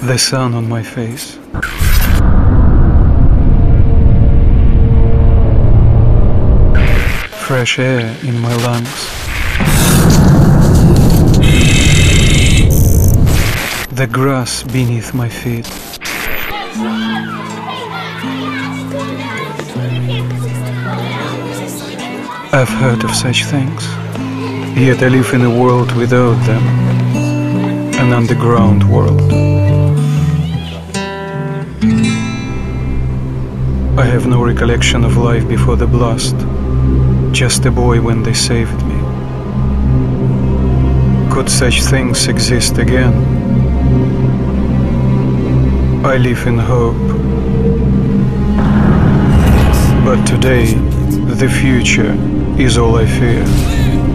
the sun on my face. Fresh air in my lungs. The grass beneath my feet. I've heard of such things, yet I live in a world without them, an underground world. I have no recollection of life before the blast, just a boy when they saved me. Could such things exist again? I live in hope. But today, the future is all I fear.